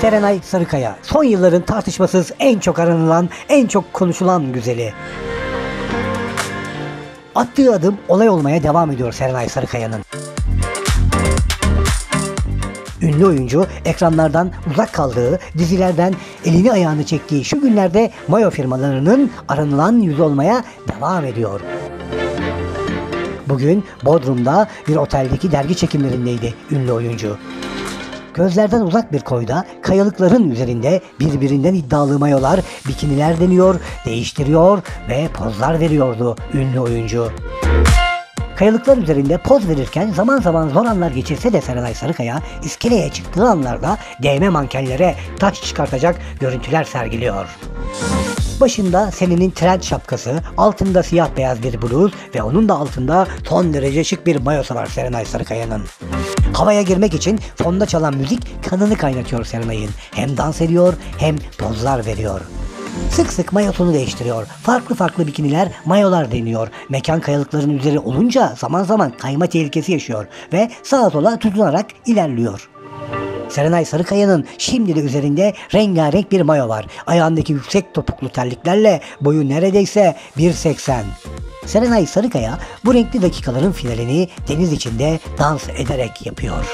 Serenay Sarıkaya, son yılların tartışmasız en çok aranılan, en çok konuşulan güzeli. Attığı adım olay olmaya devam ediyor Serenay Sarıkaya'nın. Ünlü oyuncu ekranlardan uzak kaldığı, dizilerden elini ayağını çektiği şu günlerde mayo firmalarının aranılan yüzü olmaya devam ediyor. Bugün Bodrum'da bir oteldeki dergi çekimlerindeydi ünlü oyuncu. Gözlerden uzak bir koyda kayalıkların üzerinde birbirinden iddialı mayolar, bikiniler deniyor, değiştiriyor ve pozlar veriyordu ünlü oyuncu. Kayalıklar üzerinde poz verirken zaman zaman zor anlar geçirse de Serenay Sarıkaya iskeleye çıktığı anlarda değme mankenlere taç çıkartacak görüntüler sergiliyor. Başında Selin'in trend şapkası, altında siyah beyaz bir bluz ve onun da altında son derece şık bir mayosu var Serenay Sarıkaya'nın. Havaya girmek için fonda çalan müzik kanını kaynatıyor Serenay'ın. Hem dans ediyor hem pozlar veriyor. Sık sık mayosunu değiştiriyor. Farklı farklı bikiniler, mayolar deniyor. Mekan kayalıkların üzeri olunca zaman zaman kayma tehlikesi yaşıyor ve sağa sola tutunarak ilerliyor. Serenay Sarıkaya'nın şimdi de üzerinde rengarenk bir mayo var. Ayağındaki yüksek topuklu terliklerle boyu neredeyse 1.80. Serenay Sarıkaya bu renkli dakikaların finalini deniz içinde dans ederek yapıyor.